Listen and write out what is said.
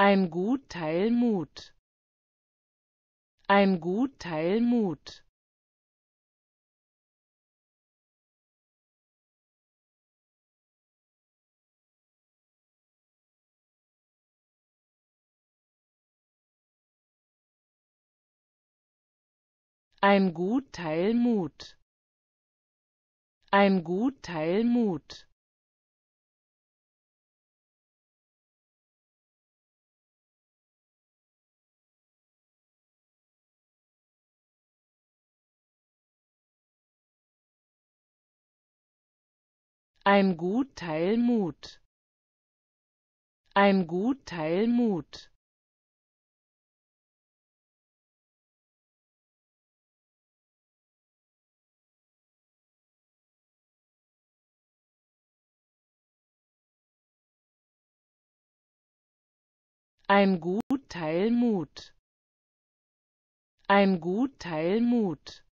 Ein gut Teil Mut. Ein gut Teil Mut. Ein gut Teil Mut. Ein gut Teil Mut. Ein Gutteil Mut. Ein Gutteil Mut. Ein Gutteil Mut. Ein Gutteil Mut.